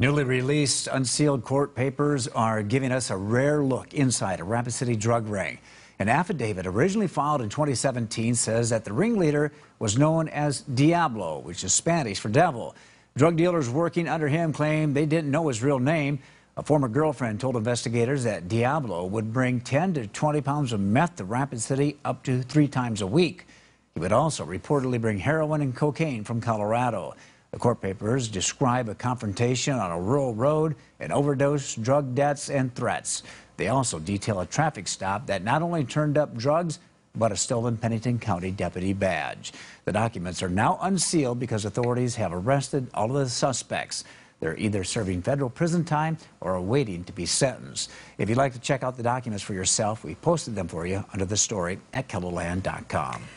Newly released unsealed court papers are giving us a rare look inside a Rapid City drug ring. An affidavit originally filed in 2017 says that the ringleader was known as Diablo, which is Spanish for devil. Drug dealers working under him claim they didn't know his real name. A former girlfriend told investigators that Diablo would bring 10 to 20 pounds of meth to Rapid City up to three times a week. He would also reportedly bring heroin and cocaine from Colorado. The court papers describe a confrontation on a rural road, an overdose, drug debts, and threats. They also detail a traffic stop that not only turned up drugs, but a stolen Pennington County deputy badge. The documents are now unsealed because authorities have arrested all of the suspects. They're either serving federal prison time or are waiting to be sentenced. If you'd like to check out the documents for yourself, we posted them for you under the story at KELOLAND.com.